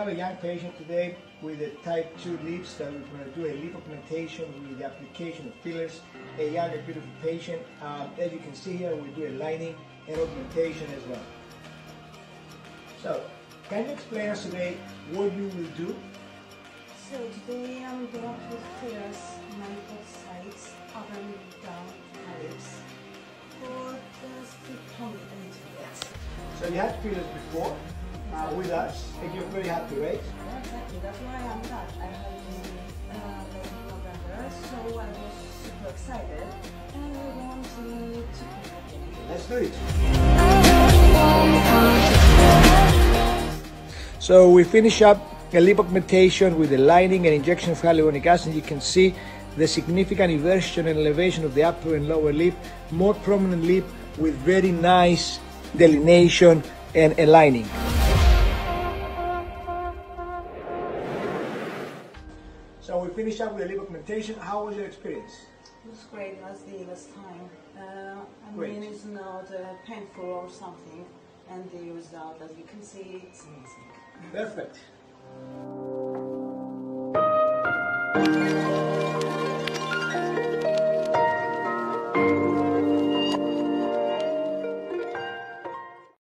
have a young patient today with a type 2 lips that we're going to do a lip augmentation with the application of fillers. A young and beautiful patient. Um, as you can see here, we do a lining and augmentation as well. So, can you explain us today what you will do? So today I'm going to put fillers on both sides, up and down my lips for just to tone and yes. So you had fillers before uh, with us, and you're very happy, right? Yeah, exactly. That's why I'm Dutch. I have been uh, late November, so I was super excited and I want to to keep. Let's do it. So we finish up a lip augmentation with the lining and injection of hyaluronic acid. And you can see the significant inversion and elevation of the upper and lower lip, more prominent lip with very nice delineation and aligning. So we finish up with a little documentation. How was your experience? It was great last day, last time. Uh, I great. mean, it's not uh, painful or something. And the result, as you can see, it's amazing. Perfect.